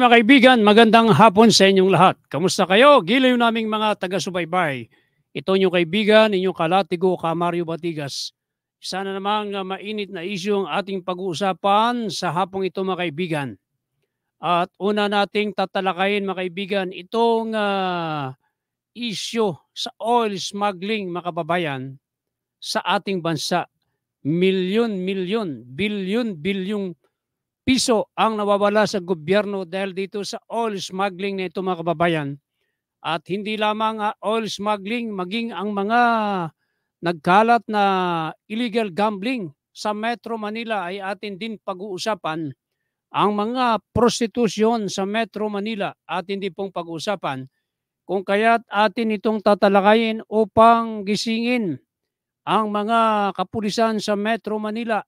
Mga kaibigan, magandang hapon sa inyong lahat. Kamusta kayo? Giliw naming mga taga-subaybay. Ito inyong kaibigan, inyong kalatigo, Kamario Batigas. Sana namang uh, mainit na isyu ang ating pag-uusapan sa hapong ito mga kaibigan. At una nating tatalakayin mga kaibigan, itong uh, isyu sa oil smuggling mga kababayan sa ating bansa. Milyon-milyon, bilyon-bilyong piso ang nawawala sa gobyerno dahil dito sa oil smuggling na ito mga kababayan. At hindi lamang uh, oil smuggling, maging ang mga nagkalat na illegal gambling sa Metro Manila ay atin din pag-uusapan. Ang mga prostitusyon sa Metro Manila atin din pong pag-uusapan. Kung kaya't atin itong tatalakayin upang gisingin ang mga kapulisan sa Metro Manila,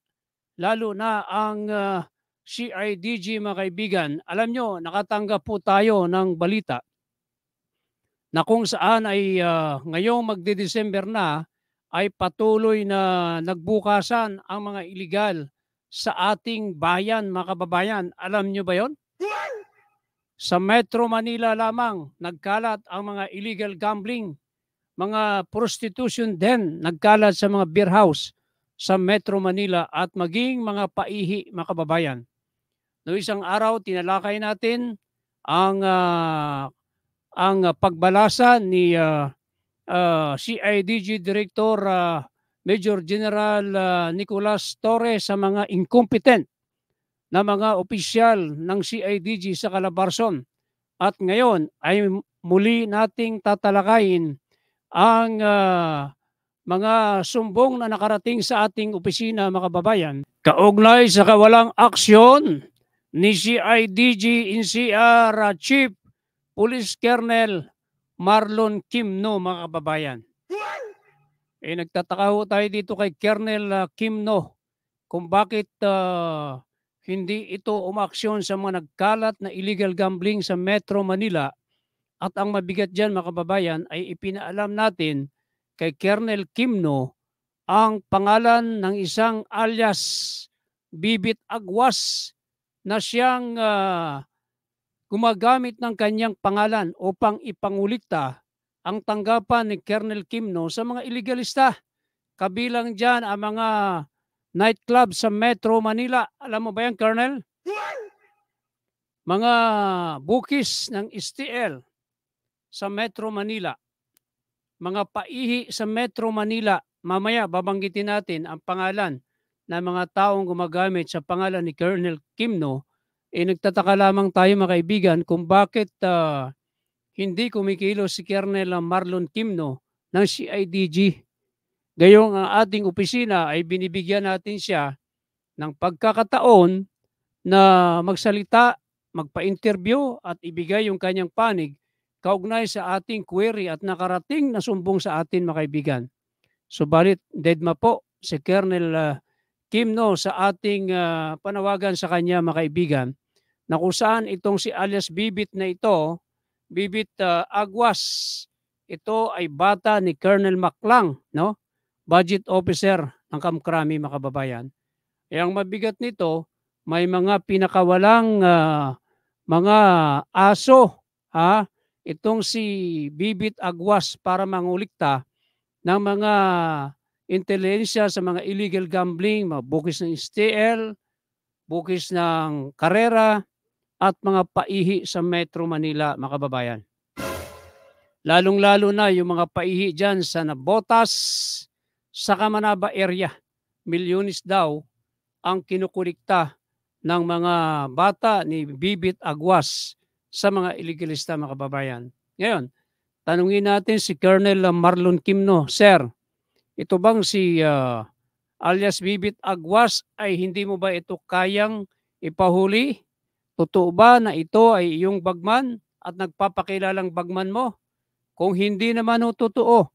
lalo na ang uh, CIDG mga kaibigan, alam nyo, nakatanggap po tayo ng balita na kung saan ay uh, ngayong magde-December na ay patuloy na nagbukasan ang mga illegal sa ating bayan mga kababayan. Alam nyo ba yon? Sa Metro Manila lamang nagkalat ang mga illegal gambling, mga prostitution din nagkalat sa mga beer house sa Metro Manila at maging mga paihi mga kababayan. No isang araw tinalakay natin ang uh, ang pagbalasa ni uh, uh, CIDG Director uh, Major General uh, Nicolas Torres sa mga incompetent na mga opisyal ng CIDG sa Calabarzon. At ngayon ay muli nating tatalakayin ang uh, mga sumbong na nakarating sa ating opisina mga kababayan kaugnay sa kawalang aksyon ni CIDG NCR Chief Police Colonel Marlon Kimno mga kababayan. Eh nagtataka ho tayo dito kay Colonel uh, Kimno kung bakit uh, hindi ito umaksyon sa mga nagkalat na illegal gambling sa Metro Manila at ang mabigat dyan mga kababayan ay ipinaalam natin kay Colonel Kimno ang pangalan ng isang alias Bibit Agwas na siyang uh, gumagamit ng kanyang pangalan upang ipangulikta ang tanggapan ni Colonel Kimno sa mga illegalista. Kabilang dyan ang mga nightclub sa Metro Manila. Alam mo ba yan, Colonel? Mga bukis ng STL sa Metro Manila. Mga paihi sa Metro Manila. Mamaya babanggitin natin ang pangalan na mga taong gumagamit sa pangalan ni Colonel Kimno, eh nagtataka lamang tayo mga kaibigan kung bakit uh, hindi kumikilo si Colonel Marlon Kimno ng CIDG. Gayong ang ating opisina ay binibigyan natin siya ng pagkakataon na magsalita, magpa-interview at ibigay yung kanyang panig kaugnay sa ating query at nakarating na sumbong sa atin mga kaibigan. Subalit, deadma po si Colonel uh, Kim no sa ating uh, panawagan sa kanya mga kaibigan na kung saan itong si alias Bibit na ito, Bibit uh, Agwas, ito ay bata ni Colonel Maclang, no? budget officer ng Kamkrami mga kababayan. E ang mabigat nito, may mga pinakawalang uh, mga aso, ha? itong si Bibit Agwas para mangulikta ng mga intelligensya sa mga illegal gambling, mga bukis ng STL, bukis ng karera, at mga paihi sa Metro Manila, mga kababayan. Lalong-lalo na yung mga paihi dyan sa Nabotas, sa Kamanaba area. Milyonis daw ang kinukulikta ng mga bata ni Bibit Agwas sa mga illegalista, mga kababayan. Ngayon, tanungin natin si Colonel Marlon Kimno, Sir, ito bang si uh, alias Bibit Agwas ay hindi mo ba ito kayang ipahuli? Totoo ba na ito ay iyong bagman at nagpapakilalang bagman mo? Kung hindi naman ho totoo,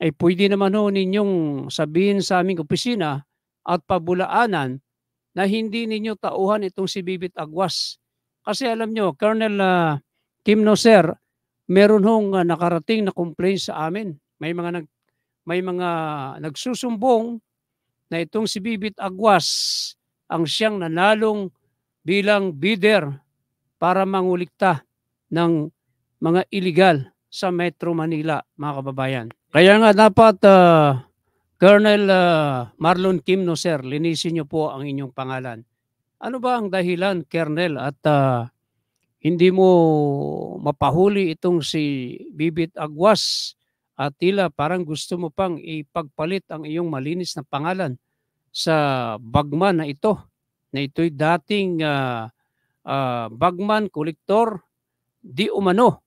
ay pwede naman ho ninyong sabihin sa aming opisina at pabulaanan na hindi ninyo tauhan itong si Bibit Agwas. Kasi alam nyo, Colonel uh, Kim Noser, meron hong uh, nakarating na complaint sa amin. May mga nag may mga nagsusumbong na itong si Bibit Agwas ang siyang nanalong bilang bidder para mangulikta ng mga illegal sa Metro Manila, mga kababayan. Kaya nga dapat uh, Colonel uh, Marlon Kimno, sir, linisin niyo po ang inyong pangalan. Ano ba ang dahilan, Colonel, at uh, hindi mo mapahuli itong si Bibit Agwas at tila parang gusto mo pang ipagpalit ang iyong malinis na pangalan sa bagman na ito na ito'y dating uh, uh, bagman, kolektor, di umano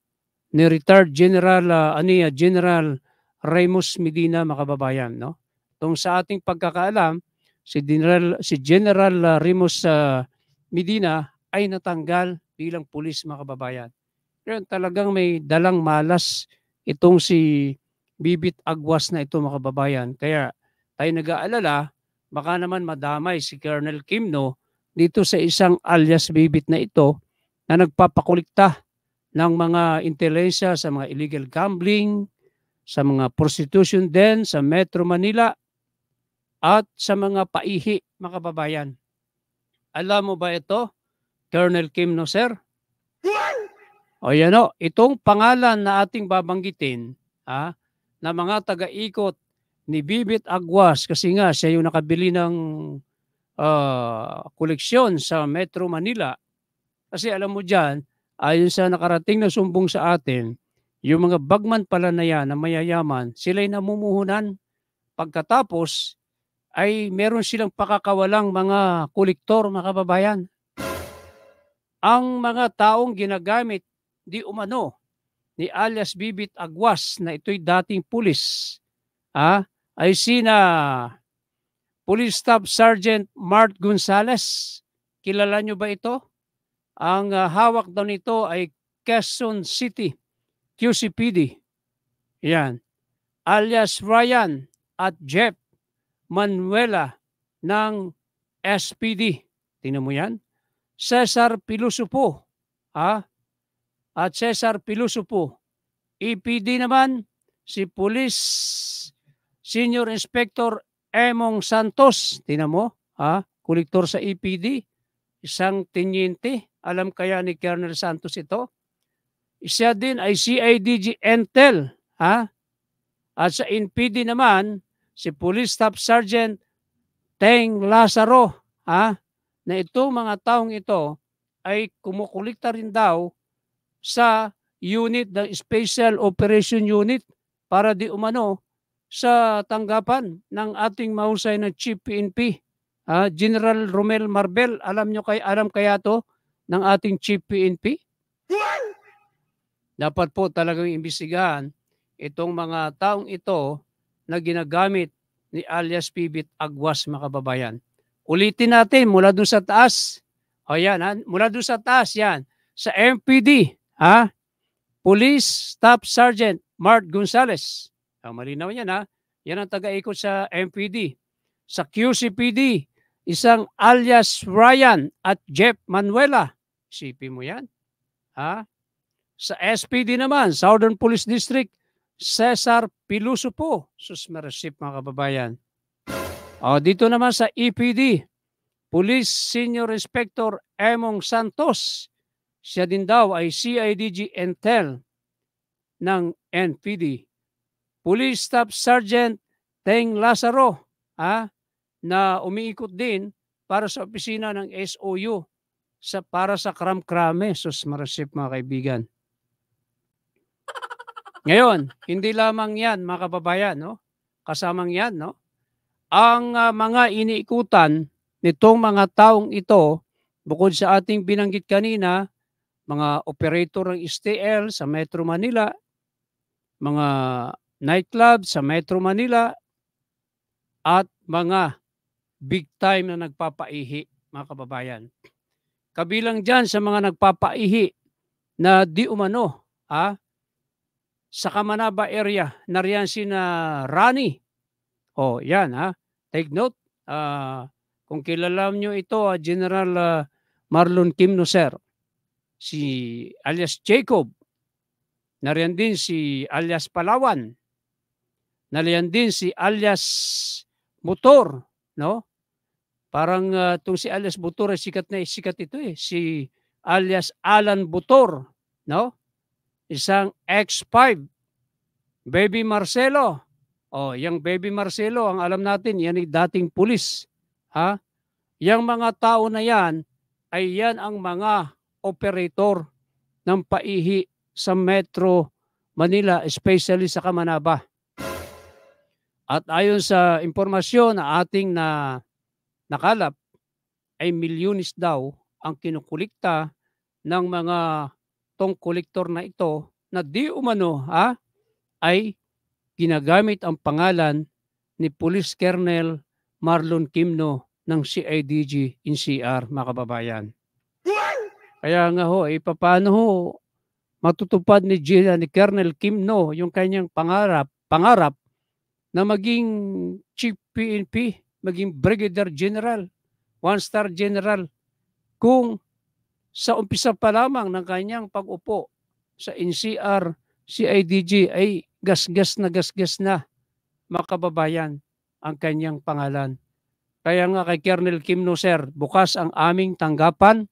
ni retired General uh, Ania General Ramos Medina makababayan no? Tong sa ating pagkakaalam si General si General uh, Ramos uh, Medina ay natanggal bilang pulis makababayan pero talagang may dalang malas itong si Bibit Agwas na ito makababayan kaya tayo nag-aalala baka naman madamay si Colonel Kimno dito sa isang alias Bibit na ito na nagpapakulikta ng mga intelensya sa mga illegal gambling, sa mga prostitution din sa Metro Manila at sa mga paihi, mga kababayan. Alam mo ba ito, Colonel Kim no sir? O yan o, itong pangalan na ating babanggitin, ha, na mga taga-ikot ni Bibit Agwas, kasi nga siya yung nakabili ng uh, koleksyon sa Metro Manila. Kasi alam mo dyan, ayon sa nakarating na sumbong sa atin, yung mga bagman pala na yan na mayayaman, sila'y namumuhunan. Pagkatapos, ay meron silang pakakawalang mga kolektor, mga kababayan. Ang mga taong ginagamit di umano ni alias Bibit Agwas na ito'y dating pulis, ah, ay sina Police Staff Sergeant Mart Gonzales. Kilala nyo ba ito? Ang uh, hawak daw nito ay Quezon City, QCPD. Yan. Alias Ryan at Jeff Manuela ng SPD. Tingnan mo yan. Cesar Pilusupo. Ha? At Cesar Pilusupo. EPD naman, si Police Senior Inspector Emong Santos. Tingnan mo. Ha? Kolektor sa EPD. Isang tinyente alam kaya ni Colonel Santos ito? Siya din ay CIDG Entel. Ha? At sa NPD naman, si Police Staff Sergeant Teng Lazaro. Ha? Na ito mga taong ito ay kumukulikta rin daw sa unit, the Special Operation Unit para di umano sa tanggapan ng ating mahusay na Chief PNP. Uh, General Romel Marbel, alam nyo kay alam kaya to ng ating Chief PNP? Dapat po talagang imbestigahan itong mga taong ito na ginagamit ni alias Pibit Agwas mga kababayan. Ulitin natin mula doon sa taas. O yan, ha? mula doon sa taas yan. Sa MPD, ha? Police Staff Sergeant Mart Gonzales. Ah, malinaw yan ha. Yan ang taga-ikot sa MPD. Sa QCPD, isang alias Ryan at Jeff Manuela. Isipin mo yan. Ha? Sa SPD naman, Southern Police District, Cesar Piluso po. Susmerasip mga kababayan. O, dito naman sa EPD, Police Senior Inspector Emong Santos. Siya din daw ay CIDG Intel ng NPD. Police Staff Sergeant Teng Lazaro ha, na umiikot din para sa opisina ng SOU sa para sa kram-krame, sus marasip mga kaibigan. Ngayon, hindi lamang yan mga kababayan, no? kasamang yan, no? ang uh, mga iniikutan nitong mga taong ito, bukod sa ating binanggit kanina, mga operator ng STL sa Metro Manila, mga nightclub sa Metro Manila, at mga big time na nagpapaihi, mga kababayan. Kabilang dyan sa mga nagpapaihi na di umano ha, sa Kamanaba area, nariyan si na Rani. Oh, yan ha. Take note. Uh, kung kilala nyo ito, uh, General uh, Marlon Kim sir. Si alias Jacob. Nariyan din si alias Palawan. Nariyan din si alias Motor. No? Parang uh, itong si alias Butura, sikat na sikat ito eh. Si alias Alan Butor, no? Isang X5, Baby Marcelo. Oh, yung Baby Marcelo, ang alam natin, yan ay dating pulis. Ha? Yang mga tao na yan, ay yan ang mga operator ng paihi sa Metro Manila, especially sa Kamanaba. At ayon sa impormasyon na ating na nakalap, ay milyones daw ang kinukulikta ng mga tong kolektor na ito na di umano ha, ay ginagamit ang pangalan ni Police Colonel Marlon Kimno ng CIDG NCR, mga kababayan. Kaya nga ho, eh, paano ho matutupad ni Gina, ni Colonel Kimno yung kanyang pangarap, pangarap na maging Chief PNP, maging Brigadier General, one-star general, kung sa umpisa pa lamang ng kanyang pag-upo sa NCR, CIDG ay gasgas na gasgas na makababayan ang kanyang pangalan. Kaya nga kay Colonel Kim no sir, bukas ang aming tanggapan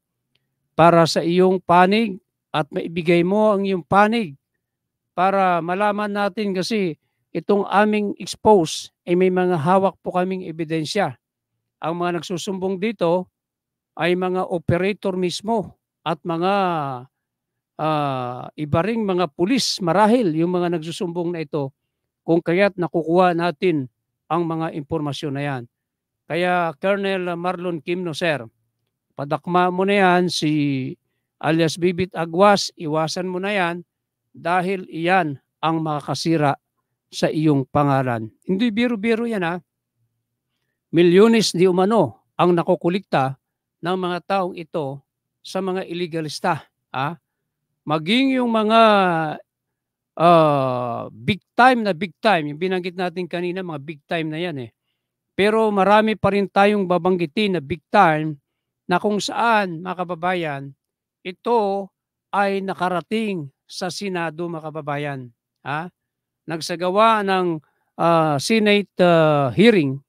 para sa iyong panig at maibigay mo ang iyong panig para malaman natin kasi itong aming expose ay may mga hawak po kaming ebidensya. Ang mga nagsusumbong dito ay mga operator mismo at mga uh, iba ring mga pulis marahil yung mga nagsusumbong na ito kung kaya't nakukuha natin ang mga impormasyon na yan. Kaya Colonel Marlon Kimno, sir, padakma mo na yan si alias Bibit Agwas, iwasan mo na yan dahil iyan ang makakasira sa iyong pangalan. Hindi biro-biro yan ha. Milyones di umano ang nakukulikta ng mga taong ito sa mga illegalista. Ha? Maging yung mga uh, big time na big time, yung binanggit natin kanina, mga big time na yan eh. Pero marami pa rin tayong babanggitin na big time na kung saan, mga kababayan, ito ay nakarating sa Senado, mga kababayan. Ha? Nagsagawa ng uh, Senate uh, hearing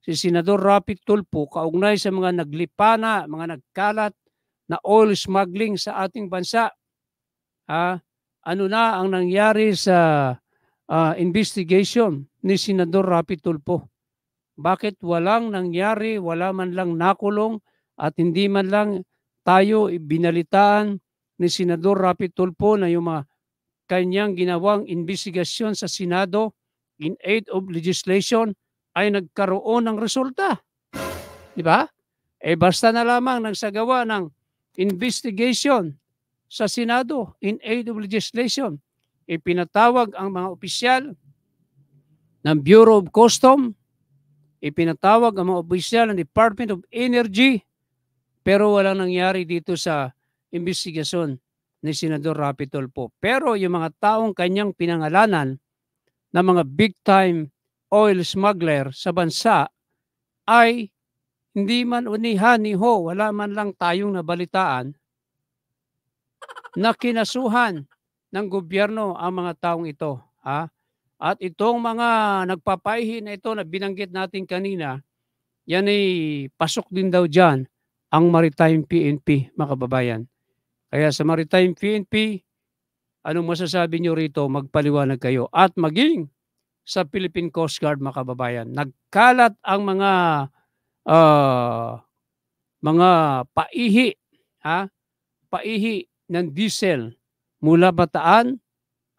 si Senador Rapi Tulpo kaugnay sa mga naglipana, mga nagkalat na oil smuggling sa ating bansa. Ha? Ano na ang nangyari sa uh, investigation ni Senador Rapi Tulpo? Bakit walang nangyari, wala man lang nakulong at hindi man lang tayo binalitaan ni Senador Rapi Tulfo na yung mga kanyang ginawang investigasyon sa Senado in aid of legislation ay nagkaroon ng resulta. Di ba? Eh basta na lamang nang sagawa ng investigation sa Senado in aid of legislation, ipinatawag ang mga opisyal ng Bureau of Custom Ipinatawag ang mga opisyal ng Department of Energy pero walang nangyari dito sa investigasyon ni Senador Rapi Tulfo. Pero yung mga taong kanyang pinangalanan na mga big time oil smuggler sa bansa ay hindi man unihan ni ho, wala man lang tayong nabalitaan na kinasuhan ng gobyerno ang mga taong ito. Ha? At itong mga nagpapaihi na ito na binanggit natin kanina, yan ay pasok din daw dyan ang Maritime PNP, mga kababayan. Kaya sa Maritime PNP, anong masasabi nyo rito? Magpaliwanag kayo. At maging sa Philippine Coast Guard, mga kababayan. Nagkalat ang mga uh, mga paihi, ha? paihi ng diesel mula Bataan,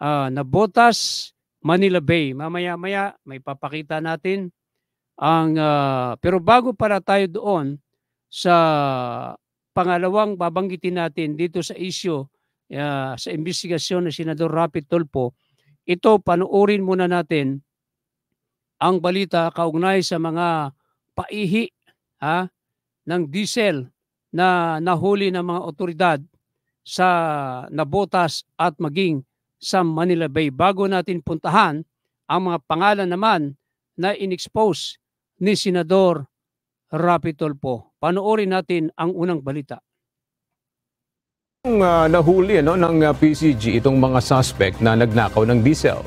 uh, na botas, Manila Bay. Mamaya-maya may papakita natin ang uh, pero bago para tayo doon sa pangalawang babanggitin natin dito sa issue uh, sa investigasyon ni Senador Rapid Tulpo, ito panuorin muna natin ang balita kaugnay sa mga paihi ha, ng diesel na nahuli ng mga otoridad sa Nabotas at maging sa Manila Bay. Bago natin puntahan ang mga pangalan naman na inexpose ni Senador Rapi Tulfo. Panoorin natin ang unang balita. Uh, nahuli ano, ng uh, PCG itong mga suspect na nagnakaw ng diesel.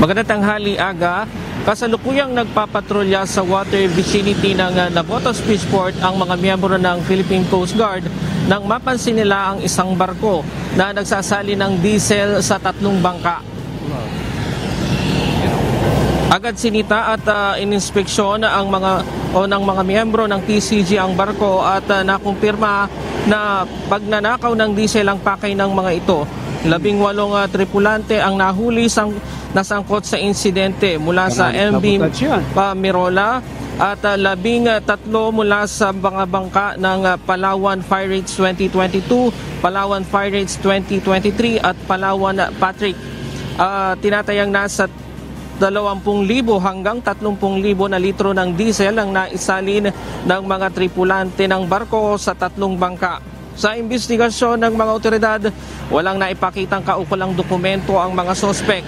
Magandang tanghali aga kasalukuyang nagpapatrolya sa water vicinity ng uh, Navotas Fishport ang mga miyembro ng Philippine Coast Guard nang mapansin nila ang isang barko na nagsasali ng diesel sa tatlong bangka. Agad sinita at uh, ininspeksyon ang mga o ng mga miyembro ng PCG ang barko at uh, nakumpirma na pagnanakaw ng diesel ang pakay ng mga ito. Labing walong uh, tripulante ang nahuli sang nasangkot sa insidente mula sa Maraming MV sabotage yan. pa Mirola at uh, labing uh, tatlo mula sa mga bangka ng uh, Palawan Fire Rates 2022, Palawan Fire Rates 2023 at Palawan uh, Patrick. Ah, tinatayang nasa 20,000 hanggang 30,000 na litro ng diesel ang naisalin ng mga tripulante ng barko sa tatlong bangka. Sa investigasyon ng mga otoridad, walang naipakitang kaukulang dokumento ang mga sospek.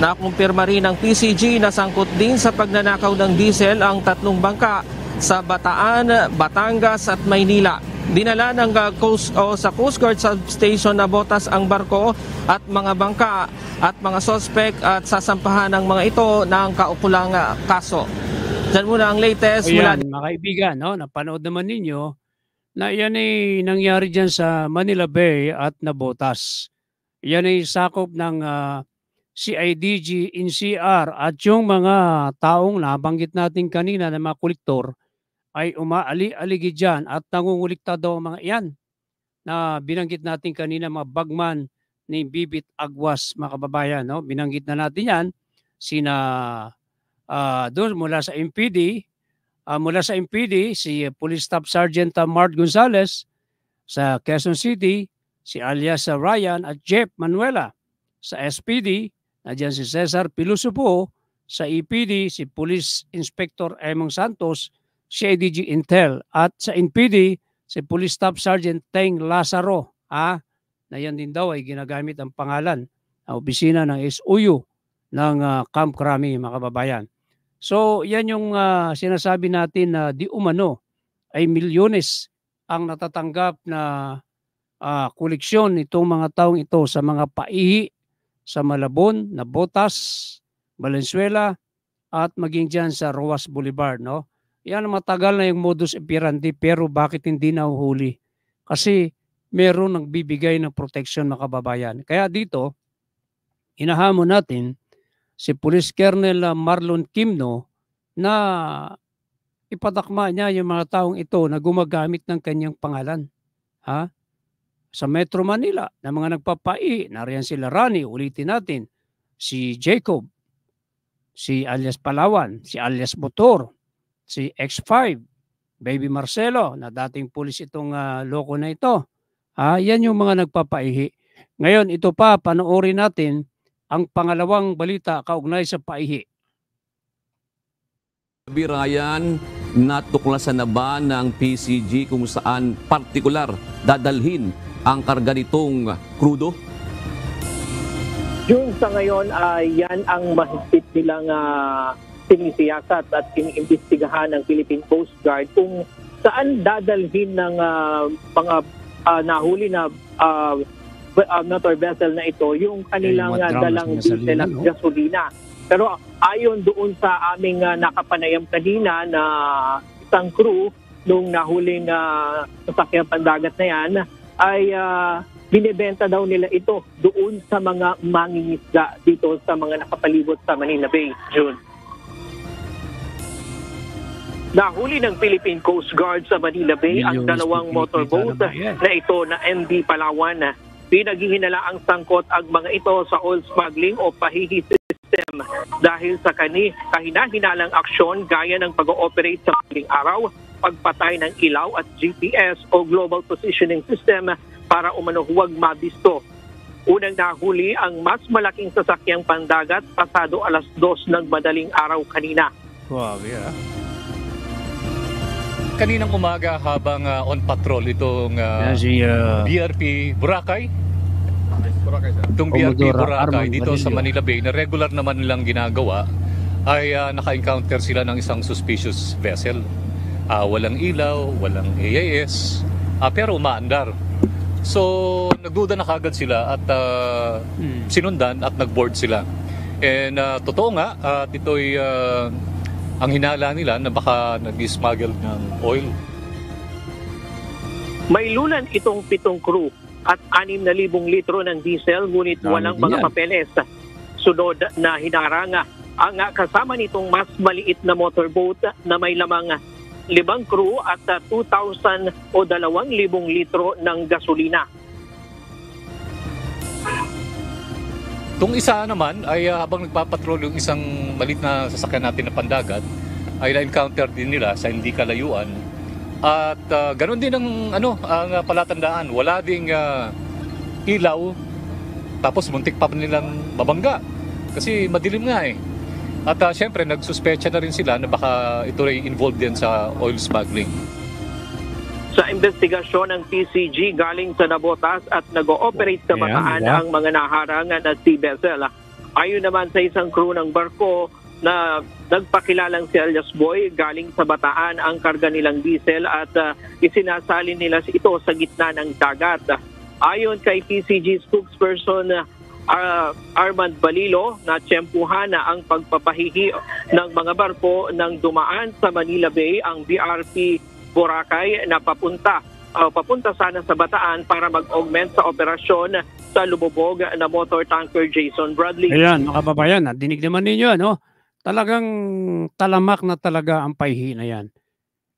Nakumpirma rin ng PCG na sangkot din sa pagnanakaw ng diesel ang tatlong bangka sa Bataan, Batangas at Maynila. Dinala ng uh, Coast, o sa Coast Guard Substation na botas ang barko at mga bangka at mga sospek at sasampahan ng mga ito ng kaukulang uh, kaso. Diyan muna ang latest O mula mga kaibigan, no? napanood naman ninyo na yan ay nangyari dyan sa Manila Bay at Nabotas. Yan ay sakop ng ah, CIDG, NCR at yung mga taong nabanggit natin kanina na mga kolektor ay umaali-aligi dyan at nangungulikta daw ang mga yan na binanggit natin kanina mga bagman ni Bibit Agwas mga kababayan. No? Binanggit na natin yan sina ah, doon mula sa MPD, ah, mula sa MPD, si Police Staff Sergeant Mart Gonzales sa Quezon City, si alias Ryan at Jeff Manuela. Sa SPD, nandiyan si Cesar Pilusupo. Sa EPD, si Police Inspector Emong Santos, si ADG Intel. At sa NPD, si Police Staff Sergeant Teng Lazaro. Ah, na yan din daw ay ginagamit ang pangalan ng opisina ng SUU ng ah, Camp Crami, mga kababayan. So, yan yung ah, sinasabi natin na di umano ay milyones ang natatanggap na ah, koleksyon itong mga taong ito sa mga paihi sa Malabon, Nabotas, Valenzuela at maging dyan sa Roas Boulevard. No? Yan matagal na yung modus operandi pero bakit hindi nahuhuli? Kasi meron nagbibigay ng protection na kababayan. Kaya dito, inahamon natin si Police Colonel ah, Marlon Kimno na ipatakma niya yung mga taong ito na gumagamit ng kanyang pangalan. Ha? Sa Metro Manila, na mga nagpapai, nariyan sila Rani, ulitin natin, si Jacob, si alias Palawan, si alias Motor, si X5, Baby Marcelo, na dating pulis itong ah, loko na ito. Ah, yan yung mga nagpapaihi. Ngayon, ito pa, panoorin natin ang pangalawang balita kaugnay sa paihi. Birayan, natuklasan na ba ng PCG kung saan partikular dadalhin ang karga nitong krudo? June sa ngayon ay yan ang mahigpit nilang uh, sinisiyasat at iniimbestigahan ng Philippine Coast Guard kung saan dadalhin ng ah, mga ah, nahuli na uh, motor vessel na ito yung kanilang drums dalang diesel gasolina, at no? gasolina. Pero ayon doon sa aming ah, nakapanayam kanina na isang crew nung nahuling uh, sasakyan pandagat na yan ay ah, binibenta daw nila ito doon sa mga mangingisda dito sa mga nakapalibot sa Manila Bay, June. Nahuli ng Philippine Coast Guard sa Manila Bay ang dalawang ng motorboat na ito na MV Palawan. Pinaghihinala ang sangkot ang mga ito sa oil smuggling o pahihi system dahil sa kani kahinahinalang aksyon gaya ng pag-ooperate sa madaling araw, pagpatay ng ilaw at GPS o Global Positioning System para umano huwag mabisto. Unang nahuli ang mas malaking sasakyang pandagat pasado alas dos ng madaling araw kanina. Wow, yeah. Kaninang umaga habang ah, on patrol itong si ah, BRP Boracay. Itong BRP Commodore Boracay dito sa. Manila Bay na regular naman nilang ginagawa ay ah, naka-encounter sila ng isang suspicious vessel. Ah, walang ilaw, walang AIS, ah, pero umaandar. So, nagduda na kagad sila at ah, hmm. sinundan at nag-board sila. And ah, totoo nga, at ito'y ah, ang hinala nila na baka nag-smuggle ng oil. May lunan itong pitong crew at 6,000 litro ng diesel ngunit Dami walang mga yan. papeles. Sunod na hinaranga ang kasama nitong mas maliit na motorboat na may lamang limang crew at ah, 2,000 o 2,000 litro ng gasolina. Itong isa naman ay ah, habang nagpapatrol yung isang malit na sasakyan natin na pandagat ay na-encounter din nila sa hindi kalayuan. At ah, ganun din ang ano ang palatandaan, wala ding ah, ilaw tapos muntik pa nilang mabangga kasi madilim nga eh. At uh, syempre nagsuspecha na rin sila na baka ito ay involved din sa oil smuggling. Sa investigasyon ng PCG galing sa Nabotas at nag-ooperate sa Bataan diba? ang mga naharangan na sea vessel. Ayon naman sa isang crew ng barko na nagpakilalang si alias Boy galing sa Bataan ang karga nilang diesel at ah, isinasalin nila ito sa gitna ng dagat. Ayon kay PCG spokesperson ah, Armand Balilo na tiyempuhan na ang pagpapahihi ng mga barko nang dumaan sa Manila Bay ang BRP Boracay na papunta ah, papunta sana sa Bataan para mag-augment sa operasyon sa lumubog na motor tanker Jason Bradley. Ayan, mga kababayan, dinig naman ninyo, ano? Talagang talamak na talaga ang paihi na yan.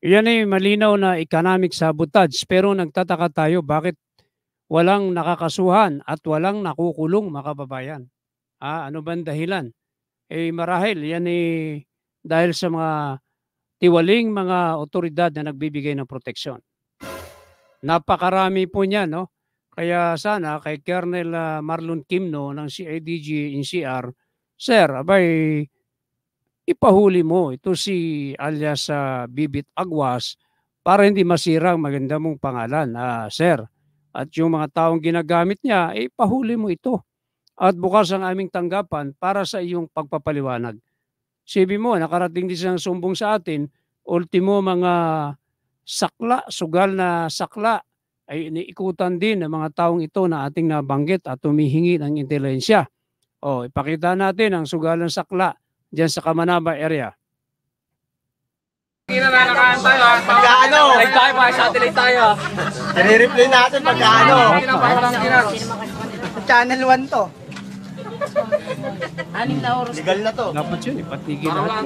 Yan ay malinaw na economic sabotage, pero nagtataka tayo bakit walang nakakasuhan at walang nakukulong, mga kababayan. Ah, ano ba ang dahilan? Eh, marahil, yan eh, dahil sa mga tiwaling mga otoridad na nagbibigay ng proteksyon. Napakarami po niyan, no? Kaya sana kay Colonel ah, Marlon Kimno ng CIDG NCR, Sir, abay, ipahuli mo ito si alias sa Bibit Agwas para hindi masira ang maganda mong pangalan, ah, Sir. At yung mga taong ginagamit niya, eh, ipahuli mo ito. At bukas ang aming tanggapan para sa iyong pagpapaliwanag. Sabi mo, nakarating din siyang sumbong sa atin, ultimo mga sakla, sugal na sakla, ay iniikutan din ng mga taong ito na ating nabanggit at humihingi ng intelensya. O, ipakita natin ang sugalan sakla dyan sa Kamanaba area. Pagkaano? Live tayo, mga satellite tayo. I-replay natin pagkaano. Channel 1 to. Legal na to. Dapat yun, ipatigil natin.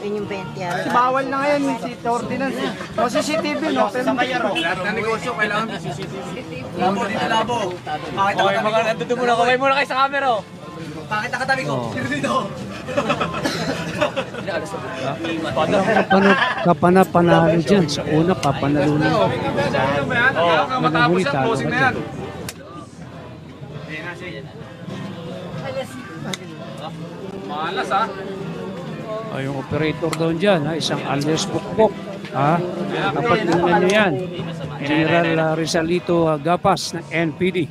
Yun yung 20 yan. Kasi bawal na ngayon yung si ordinance. O CCTV no? Sa kaya ro. Na negosyo kailangan CCTV. Labo dito labo. Bakit okay, mga nandito muna. Kamay muna kayo sa camera. oh. Bakit nakatabi ko? Sino dito? Kapana, kapana-panalo dyan. Sa una, papanalo na. Oh, matapos yan, posing na yan. Malas ha. O, yung operator doon dyan, ha, isang alias Bukbok. Ha? Dapat tingnan nyo yan. General uh, Rizalito uh, Gapas ng NPD.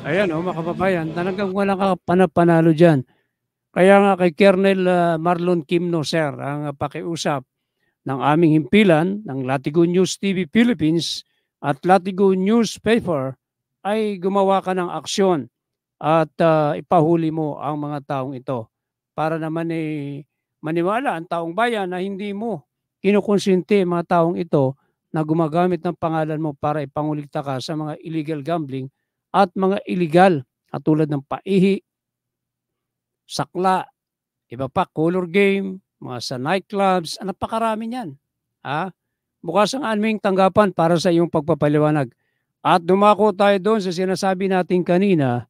Ayan o, mga kababayan, talagang walang kapanapanalo dyan. Kaya nga kay Colonel uh, Marlon Kimno, sir, ang uh, pakiusap ng aming himpilan ng Latigo News TV Philippines at Latigo Newspaper ay gumawa ka ng aksyon at ah, ipahuli mo ang mga taong ito para naman eh maniwala ang taong bayan na hindi mo kinukonsinti mga taong ito na gumagamit ng pangalan mo para ipangulikta ka sa mga illegal gambling at mga illegal katulad ng paihi, sakla, iba pa, color game, mga sa nightclubs, ah, napakarami niyan. Ha? Bukas ang aming tanggapan para sa iyong pagpapaliwanag. At dumako tayo doon sa sinasabi natin kanina,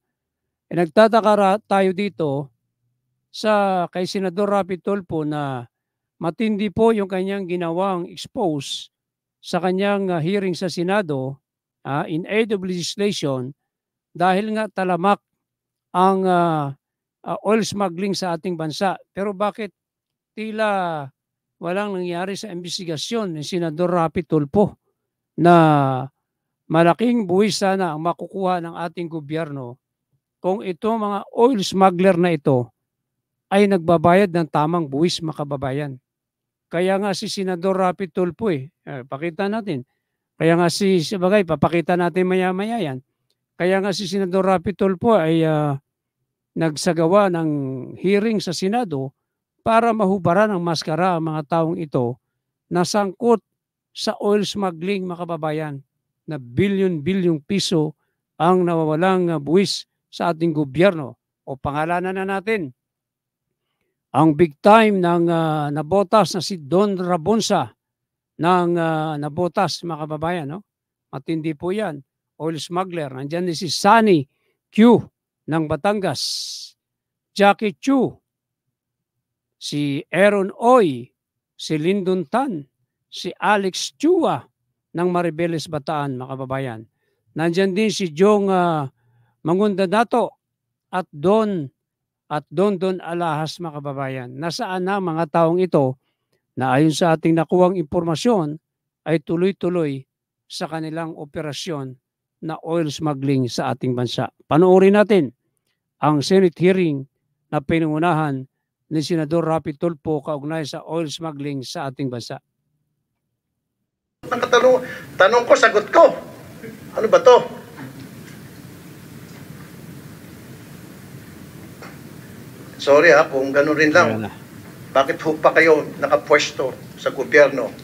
eh, nagtataka tayo dito sa kay Senador Rapi Tulfo na matindi po yung kanyang ginawang expose sa kanyang ah, hearing sa Senado ah, in aid of legislation dahil nga talamak ang ah, ah, oil smuggling sa ating bansa. Pero bakit tila walang nangyari sa investigasyon ni Senador Rapi Tulfo na malaking buwis sana ang makukuha ng ating gobyerno kung ito mga oil smuggler na ito ay nagbabayad ng tamang buwis makababayan. Kaya nga si Senador Rapi Tulfo eh, eh, pakita natin, Kaya nga si, sabagay, papakita natin maya-maya yan. Kaya nga si Senador Rapi Tulfo ay ah, nagsagawa ng hearing sa Senado para mahubaran ng maskara ang mga taong ito na sangkot sa oil smuggling mga kababayan na bilyon-bilyong piso ang nawawalang ah, buwis sa ating gobyerno. O pangalanan na natin ang big time ng ah, nabotas na si Don Rabonsa ng ah, nabotas mga kababayan no? Matindi po yan. Oil smuggler nandiyan din si Sunny Q ng Batangas. Jackie Chu si Aaron Oy si Lyndon Tan si Alex Chua ng Maribeles Bataan mga kababayan nandiyan din si Jong uh, Mangunda Dato at Don at Don Don Alahas mga kababayan. Nasaan na mga taong ito na ayon sa ating nakuwang impormasyon ay tuloy-tuloy sa kanilang operasyon na oil smuggling sa ating bansa. Panoorin natin ang Senate hearing na pinungunahan ni Senador Rapi Tulfo kaugnay sa oil smuggling sa ating bansa. Ang katanong, tanong ko, sagot ko. Ano ba to? Sorry ha, kung ganun rin lang. Bakit ho pa kayo nakapwesto sa gobyerno?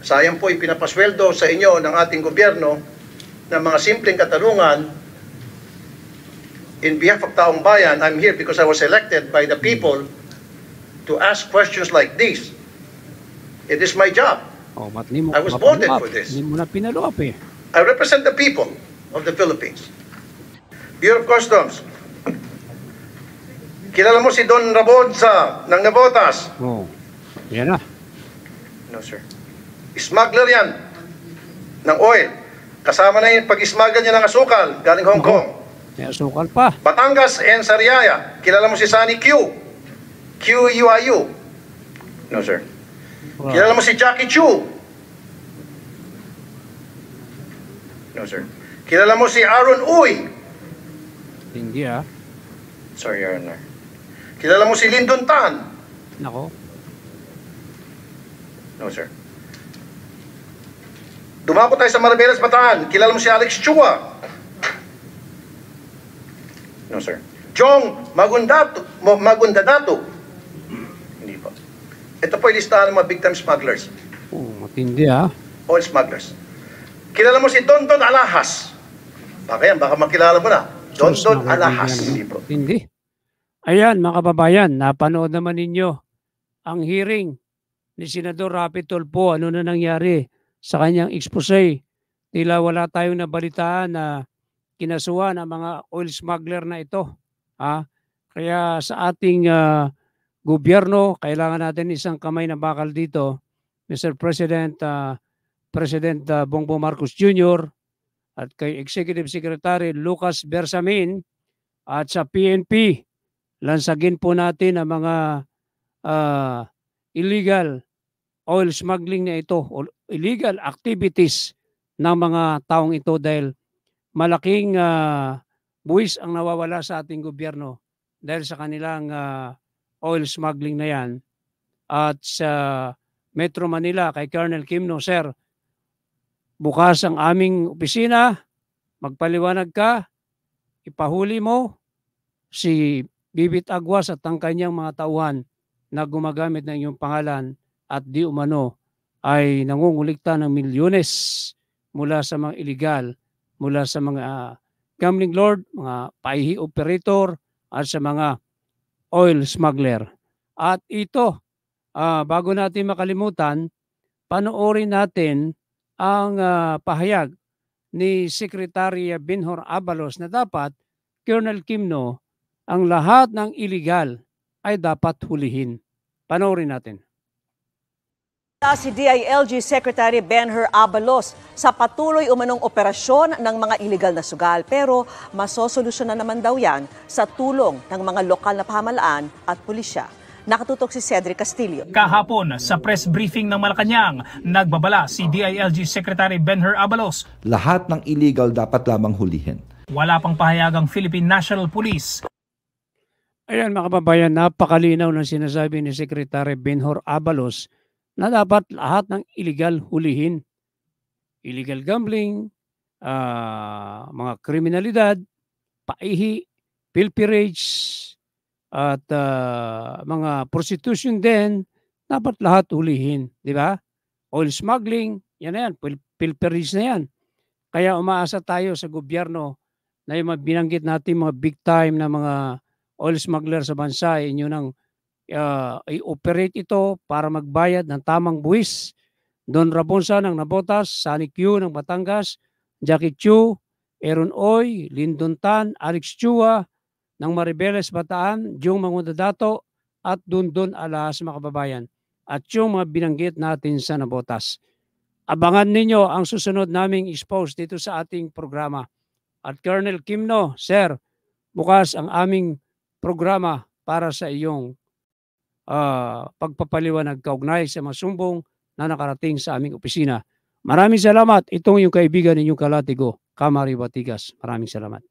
Sayang po ipinapasweldo sa inyo ng ating gobyerno ng mga simpleng katanungan in behalf of taong bayan, I'm here because I was elected by the people to ask questions like this. It is my job. Oh, mat ni mo I was voted for this. Hindi mo na pinalo up eh. I represent the people of the Philippines. Bureau of Customs. Kilala mo si Don Rabonsa ng Navotas? Oh. Yan na. No, sir. Smuggler yan ng oil. Kasama na yung pag-smuggle niya ng asukal galing Hong Kong. May asukal pa. Batangas and Sariaya. Kilala mo si Sunny Q. Q-U-I-U. No, sir. Wow. Kilala mo si Jackie Chu. No, sir. Kilala mo si Aaron Uy. Hindi ah. Sorry, Your Honor. Kilala mo si Lyndon Tan? Nako. No, sir. Dumako tayo sa Marabelas, Bataan. Kilala mo si Alex Chua? No, sir. Jong Magundato, Mo- Magundadato? Ito po yung listahan ng mga big time smugglers. Oh, matindi ah. Oil smugglers. Kilala mo si Don Don Alahas? Baka yan, baka makilala mo na. Don Sus, Don Alahas. Hindi po. Hindi. Ayan, mga kababayan, napanood naman ninyo ang hearing ni Senador Rapi Tulfo. Ano na nangyari sa kanyang expose? Tila wala tayong nabalitaan na kinasuhan ang mga oil smuggler na ito. Ha? Kaya sa ating ah, gobyerno, kailangan natin isang kamay na bakal dito. Mr. President, ah, President ah, Bongbong Marcos Jr., at kay Executive Secretary Lucas Bersamin at sa PNP, lansagin po natin ang mga ah, illegal oil smuggling na ito illegal activities ng mga taong ito dahil malaking ah, buwis ang nawawala sa ating gobyerno dahil sa kanilang ah, oil smuggling na yan. At sa Metro Manila kay Colonel Kimno, Sir, bukas ang aming opisina, magpaliwanag ka, ipahuli mo si Bibit Agwas at ang kanyang mga tauhan na gumagamit ng iyong pangalan at di umano ay nangungulikta ng milyones mula sa mga illegal, mula sa mga ah, gambling lord, mga paihi operator at sa mga oil smuggler. At ito, ah, bago natin makalimutan, panoorin natin ang ah, pahayag ni Secretary Binhor Abalos na dapat, Colonel Kimno, ang lahat ng illegal ay dapat hulihin. Panoorin natin. Si DILG Secretary Benher Abalos sa patuloy umanong operasyon ng mga illegal na sugal pero masosolusyonan naman daw yan sa tulong ng mga lokal na pamahalaan at pulisya. Nakatutok si Cedric Castillo. Kahapon sa press briefing ng Malacanang, nagbabala si DILG Secretary Benher Abalos. lahat ng illegal dapat lamang hulihin. Wala pang pahayagang Philippine National Police Ayan mga kababayan, napakalinaw ng sinasabi ni Secretary Benhor Abalos na dapat lahat ng illegal hulihin. illegal gambling, ah, mga kriminalidad, paihi, pilferage, at ah, mga prostitution din, dapat lahat ulihin, di ba? Oil smuggling, yan na yan, pil- pilferage na yan. Kaya umaasa tayo sa gobyerno na yung binanggit natin mga big time na mga oil smuggler sa bansa, inyo nang ah, i-operate ito para magbayad ng tamang buwis. Don Rabonsa ng Nabotas, Sunny Q ng Batangas, Jackie Chu, Aaron Oy, Lyndon Tan, Alex Chua ng Maribeles Bataan, Jung Mangudadato at Dundon Alas mga kababayan. At yung mga binanggit natin sa Nabotas. Abangan ninyo ang susunod naming expose dito sa ating programa. At Colonel Kimno, Sir, bukas ang aming programa para sa iyong ah, pagpapaliwanag kaugnay sa mga sumbong na nakarating sa aming opisina. Maraming salamat. Itong yung kaibigan ninyong kalatigo, Kamari Batigas. Maraming salamat.